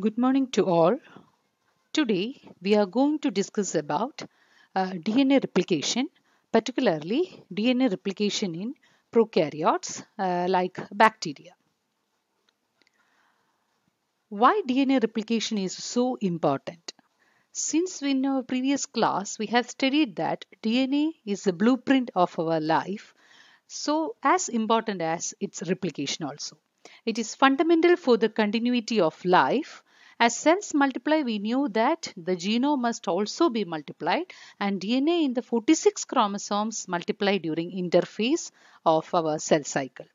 Good morning to all. Today we are going to discuss about uh, DNA replication, particularly DNA replication in prokaryotes uh, like bacteria. Why DNA replication is so important? Since in our previous class we have studied that DNA is the blueprint of our life, so as important as its replication also. It is fundamental for the continuity of life. As cells multiply, we knew that the genome must also be multiplied and DNA in the 46 chromosomes multiply during interphase of our cell cycle.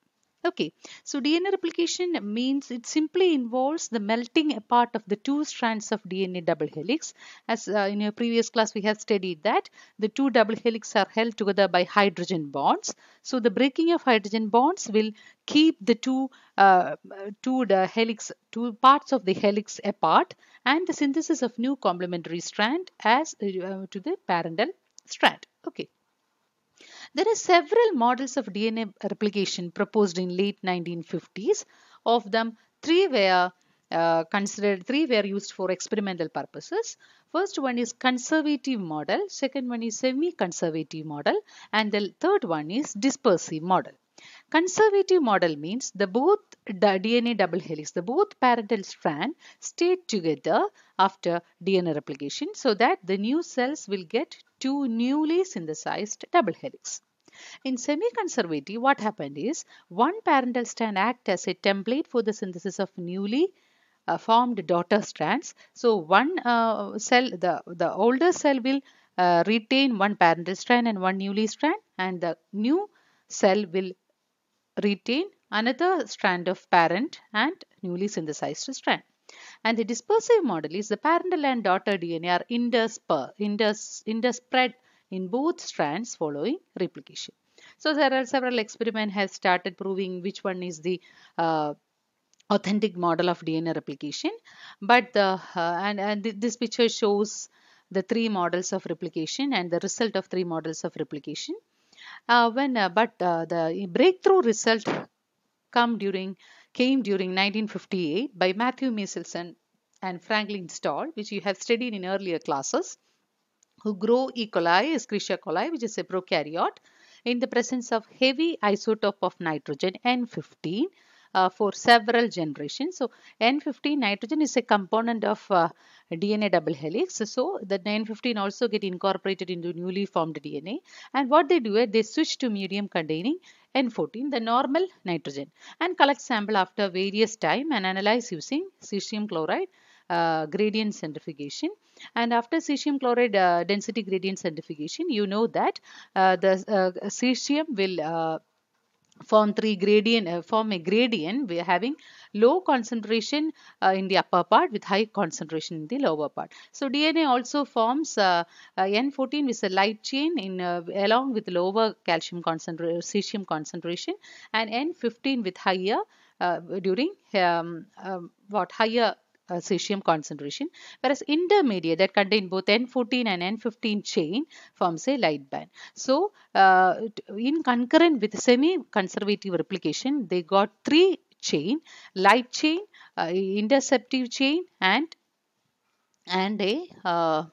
Okay, so DNA replication means it simply involves the melting apart of the two strands of DNA double helix. As uh, in your previous class we have studied that the two double helix are held together by hydrogen bonds. So the breaking of hydrogen bonds will keep the two uh, two the helix two parts of the helix apart and the synthesis of new complementary strand as uh, to the parental strand. Okay. There are several models of DNA replication proposed in late 1950s. Of them, three were uh, considered, three were used for experimental purposes. First one is conservative model, second one is semi-conservative model, and the third one is dispersive model. Conservative model means the both DNA double helix, the both parental strand stay together after DNA replication so that the new cells will get two newly synthesized double helix. In semi-conservative, what happened is one parental strand act as a template for the synthesis of newly uh, formed daughter strands. So one uh, cell, the, the older cell will uh, retain one parental strand and one newly strand and the new cell will retain another strand of parent and newly synthesized strand. And the dispersive model is the parental and daughter DNA are intersper, inters, interspread in both strands following replication. So there are several experiments have started proving which one is the uh, authentic model of DNA replication. But the uh, and and th this picture shows the three models of replication and the result of three models of replication. Uh, when uh, but uh, the breakthrough result come during came during 1958 by Matthew Meselson and Franklin Stahl, which you have studied in earlier classes who grow E. coli, Escherichia coli, which is a prokaryote, in the presence of heavy isotope of nitrogen N15 uh, for several generations. So, N15 nitrogen is a component of uh, DNA double helix. So, the N15 also get incorporated into newly formed DNA. And what they do is they switch to medium containing N14, the normal nitrogen, and collect sample after various time and analyze using cesium chloride gradient centrifugation. And after cesium chloride uh, density gradient centrifugation you know that uh, the uh, cesium will uh, form three gradient uh, form a gradient. We are having low concentration uh, in the upper part with high concentration in the lower part. So dna also forms uh, n14 with a light chain in along with lower calcium concentration cesium concentration and n15 with higher during um, um, what higher uh, cesium concentration whereas intermediate that contain both N14 and N15 chain forms a light band. So uh, in concurrent with semi-conservative replication they got three chain light chain uh, interceptive chain and and a uh,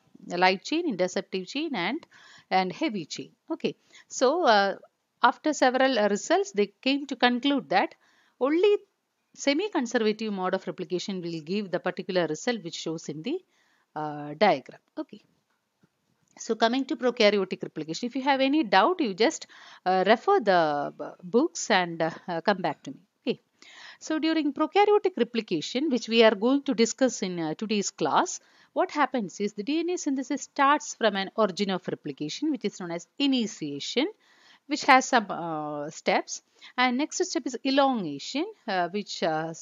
light chain interceptive chain and and heavy chain okay so uh, after several results they came to conclude that only semi-conservative mode of replication will give the particular result which shows in the uh, diagram. Okay. So coming to prokaryotic replication, if you have any doubt, you just uh, refer the books and uh, come back to me. Okay. So during prokaryotic replication, which we are going to discuss in uh, today's class, what happens is the DNA synthesis starts from an origin of replication, which is known as initiation which has some uh, steps. And next step is elongation uh, which uh,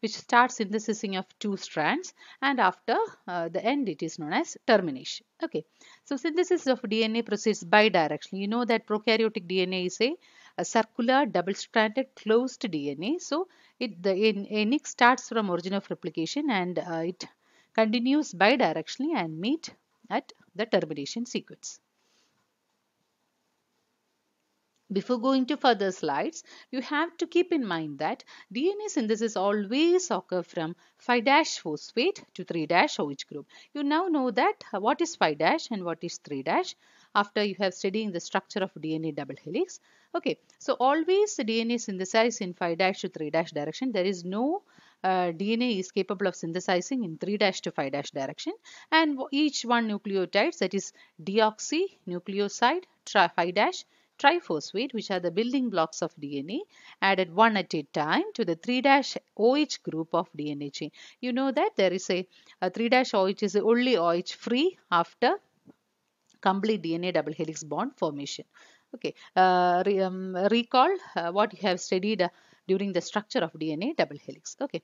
which starts synthesizing of two strands. And after uh, the end it is known as termination. Okay. So synthesis of dna proceeds bidirectionally. You know that prokaryotic dna is a, a circular double stranded closed dna so it the NX starts from origin of replication and uh, it continues bidirectionally and meet at the termination sequence Before going to further slides, you have to keep in mind that DNA synthesis always occur from 5' phosphate to 3' OH group. You now know that what is 5' and what is 3' after you have studied the structure of DNA double helix. Okay, so always the DNA synthesized in 5' to 3' direction. There is no uh, DNA is capable of synthesizing in 3' to 5' direction and each one nucleotide that is deoxynucleoside 5' triphosphate which are the building blocks of DNA added one at a time to the 3-OH group of DNA chain. You know that there is a, a 3-OH is only OH free after complete DNA double helix bond formation. Okay, uh, re, um, recall uh, what you have studied uh, during the structure of DNA double helix. Okay.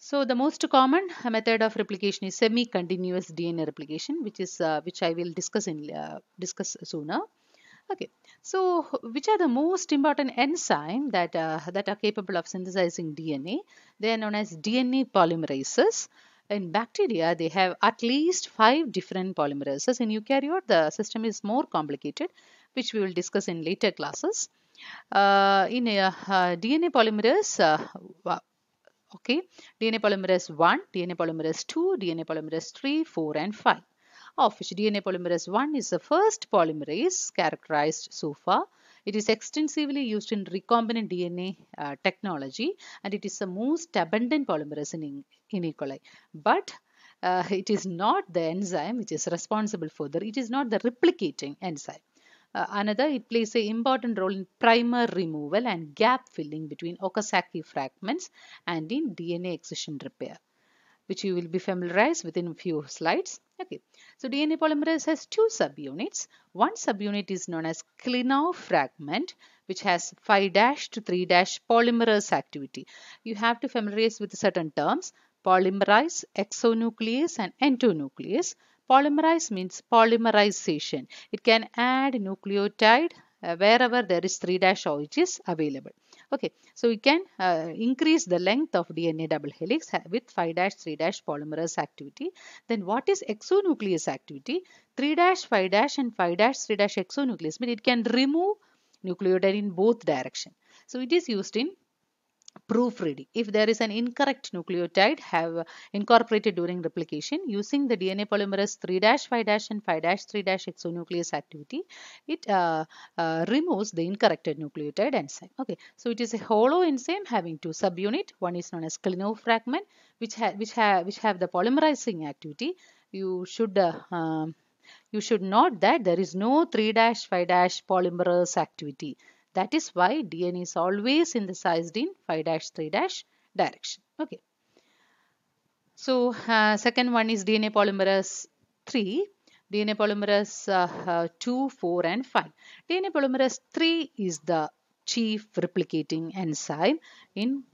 So the most common method of replication is semi-continuous DNA replication, which is uh, which I will discuss in uh, discuss sooner. Okay, so which are the most important enzyme that uh, that are capable of synthesizing DNA? They are known as DNA polymerases. In bacteria, they have at least five different polymerases. In eukaryote, the system is more complicated, which we will discuss in later classes. Uh, in uh, DNA polymerase, uh, okay, DNA polymerase 1, DNA polymerase 2, DNA polymerase 3, 4 and 5 of which DNA polymerase 1 is the first polymerase characterized so far. It is extensively used in recombinant DNA uh, technology and it is the most abundant polymerase in, in E. coli. But uh, it is not the enzyme which is responsible for the, it is not the replicating enzyme. Uh, another, it plays an important role in primer removal and gap filling between Okazaki fragments and in DNA excision repair, which you will be familiarized within a few slides. Okay, so DNA polymerase has two subunits. One subunit is known as Klenow fragment, which has 5' to 3' dash polymerase activity. You have to familiarize with certain terms, polymerize, exonuclease and endonuclease. Polymerize means polymerization. It can add nucleotide uh, wherever there is 3' OH is available. Okay, so we can uh, increase the length of DNA double helix with 5 3 polymerase activity. Then what is exonuclease activity? 3 5 and 5 3 exonuclease means it can remove nucleotide in both direction. So it is used in proofreading. If there is an incorrect nucleotide have incorporated during replication using the DNA polymerase 3-5- and 5-3- exonuclease activity, it uh, uh, removes the incorrected nucleotide enzyme. Okay, so it is a holoenzyme having two subunit. One is known as Klenow fragment, which ha which have which have the polymerizing activity. You should uh, um, you should note that there is no 3-5- polymerase activity that is why DNA is always synthesized in 5-3- direction. Okay. So, uh, second one is DNA polymerase 3. DNA polymerase uh, uh, 2, 4 and 5. DNA polymerase 3 is the chief replicating enzyme in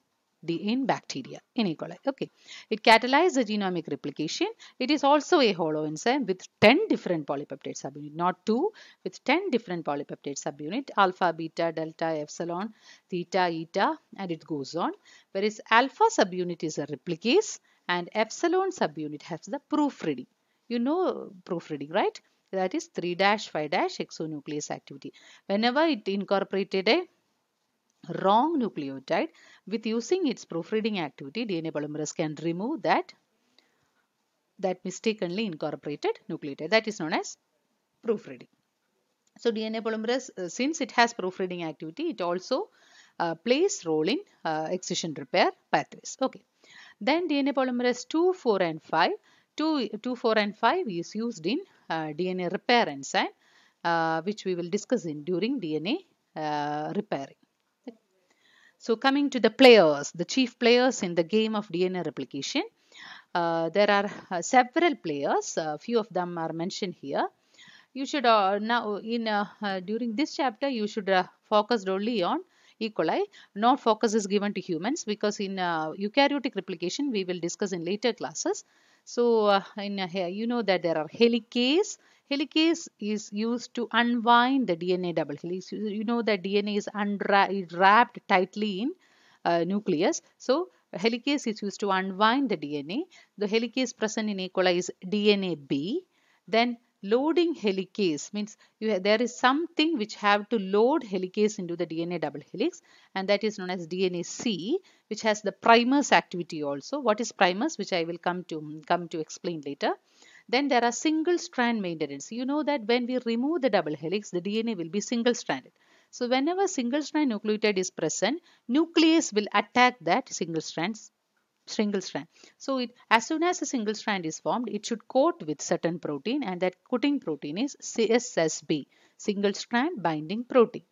in bacteria in E. coli. Okay, it catalyzes the genomic replication. It is also a holoenzyme with 10 different polypeptide subunit, not two, with 10 different polypeptide subunit, alpha, beta, delta, epsilon, theta, eta, and it goes on. Whereas alpha subunit is a replicase and epsilon subunit has the proofreading. You know proofreading, right? That is 3-5- exonuclease activity. Whenever it incorporated a wrong nucleotide with using its proofreading activity DNA polymerase can remove that that mistakenly incorporated nucleotide that is known as proofreading. So DNA polymerase uh, since it has proofreading activity it also uh, plays role in uh, excision repair pathways. Okay. Then DNA polymerase 2, 4 and 5. 2, 2 4 and 5 is used in uh, DNA repair enzyme uh, which we will discuss in during DNA uh, repairing. So coming to the players, the chief players in the game of DNA replication, uh, there are uh, several players. A few of them are mentioned here. You should uh, now in uh, uh, during this chapter you should uh, focus only on E. coli. Not focus is given to humans because in eukaryotic replication we will discuss in later classes. So in here you know that there are helicase, Helicase is used to unwind the DNA double helix. You know that DNA is wrapped tightly in uh, nucleus. So helicase is used to unwind the DNA. The helicase present in E. coli is DNA B. Then loading helicase means you, there is something which have to load helicase into the DNA double helix and that is known as DNA C which has the primase activity also. What is primase which I will come to come to explain later. Then there are single strand maintenance. You know that when we remove the double helix the DNA will be single stranded. So whenever single strand nucleotide is present nucleus will attack that single strands single strand. So it, as soon as a single strand is formed, it should coat with certain protein and that coating protein is CSSB, single strand binding protein.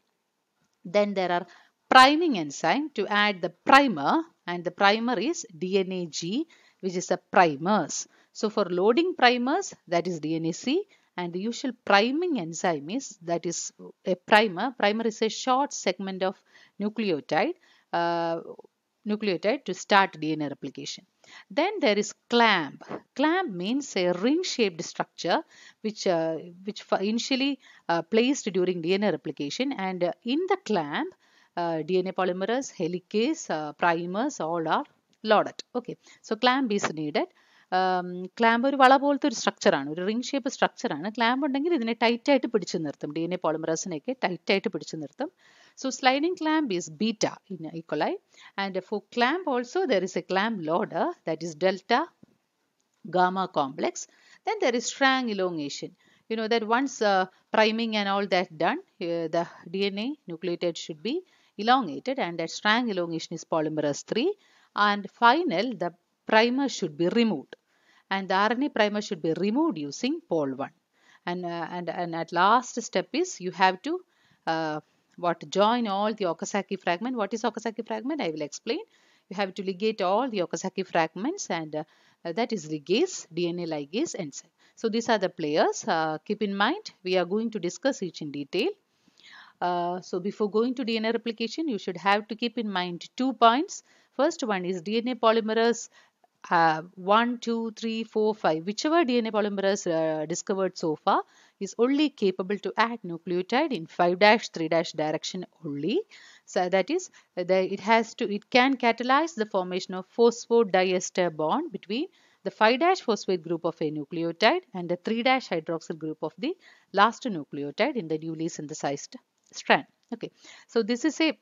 Then there are priming enzyme to add the primer and the primer is DNAG which is a primase. So for loading primers that is DNAC and the usual priming enzyme is that is a primer. Primer is a short segment of nucleotide uh, nucleotide to start DNA replication. Then there is clamp. Clamp means a ring-shaped structure which uh, which initially uh, placed during DNA replication and uh, in the clamp uh, DNA polymerase, helicase, uh, primase all are loaded. Okay, so clamp is needed. Clamp ഒരു വള പോലത്തെ ഒരു സ്ട്രക്ചറാണ് ഒരു ring shape സ്ട്രക്ചറാണ് clamp ഉണ്ടെങ്കിൽ ഇതിനെ tight ആയിട്ട് പിടിച്ചു നിർത്തും. ഡി എൻ എ പോളിമറേസിനെയൊക്കെ ടൈറ്റ് ആയിട്ട് പിടിച്ചു നിർത്തും. So sliding clamp is beta in ഈക്വലായി and for clamp also there is a clamp load that is delta gamma complex then there is strand elongation you know that once priming and all that done the D N A nucleated should be elongated and that strand elongation is polymerase 3 and final the primer should be removed and the RNA primer should be removed using pol 1 and, uh, and, and at last step is you have to uh, what join all the Okazaki fragment. What is Okazaki fragment? I will explain. You have to ligate all the Okazaki fragments and uh, uh, that is ligase, DNA ligase enzyme. So these are the players. Uh, keep in mind, we are going to discuss each in detail. so before going to DNA replication, you should have to keep in mind two points. First one is DNA polymerase uh, 1, 2, 3, 4, 5, whichever DNA polymerase uh, discovered so far is only capable to add nucleotide in 5 3 direction only. So that is, the, it has to, it can catalyze the formation of phosphodiester bond between the 5 phosphate group of a nucleotide and the 3 hydroxyl group of the last nucleotide in the newly synthesized strand. Okay, so this is a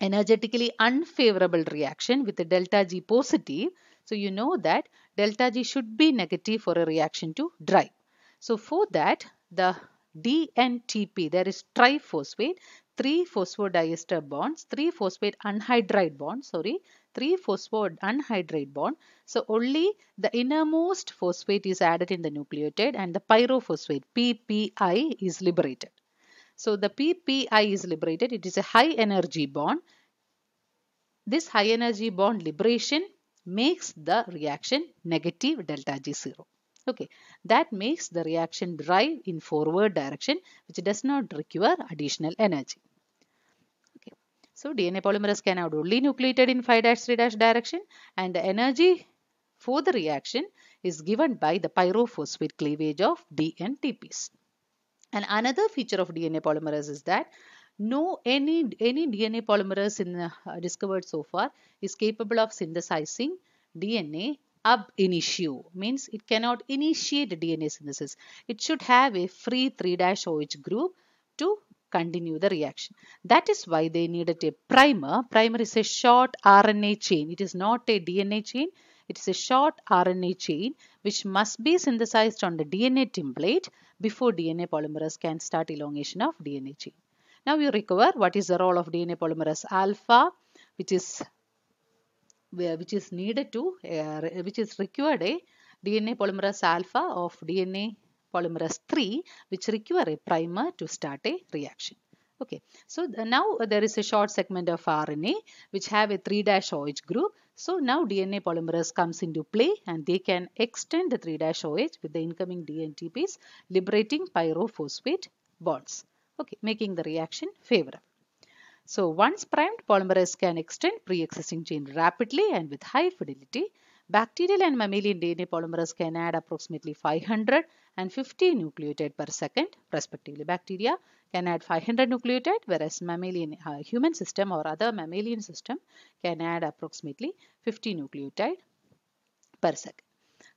energetically unfavorable reaction with the delta G positive so you know that delta G should be negative for a reaction to drive. So for that the DNTP there is triphosphate, 3 phosphodiester bonds, 3 phosphate anhydride bond, sorry, 3 phosphode anhydride bond. So only the innermost phosphate is added in the nucleotide and the pyrophosphate PPI is liberated. So the PPI is liberated. It is a high energy bond. This high energy bond liberation makes the reaction negative delta G0. Okay, that makes the reaction drive in forward direction which does not require additional energy. Okay, so DNA polymerase can add only nucleated in 5-3- direction and the energy for the reaction is given by the pyrophosphate cleavage of DNTPs. And another feature of DNA polymerase is that no any any DNA polymerase in uh, discovered so far is capable of synthesizing DNA ab initio means it cannot initiate DNA synthesis. It should have a free 3-OH group to continue the reaction. That is why they needed a primer. Primer is a short RNA chain. It is not a DNA chain. It is a short RNA chain which must be synthesized on the DNA template before DNA polymerase can start elongation of DNA chain. Now you recover what is the role of DNA polymerase alpha which is which is needed to uh, which is required a DNA polymerase alpha of DNA polymerase 3 which require a primer to start a reaction. Okay, so now there is a short segment of RNA which have a 3-OH group. So now DNA polymerase comes into play and they can extend the 3-OH with the incoming DNTPs liberating pyrophosphate bonds. Okay, making the reaction favorable. So once primed, polymerase can extend pre-existing chain rapidly and with high fidelity. Bacterial and mammalian DNA polymerase can add approximately 500 and 50 nucleotide per second respectively. Bacteria can add 500 nucleotide whereas mammalian uh, human system or other mammalian system can add approximately 50 nucleotide per second.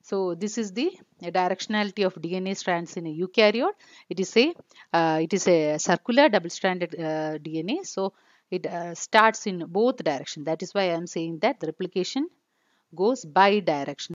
So this is the directionality of DNA strands in a eukaryote. It is a uh, it is a circular double-stranded uh, DNA. So it uh, starts in both directions. That is why I am saying that the replication goes bi-directional.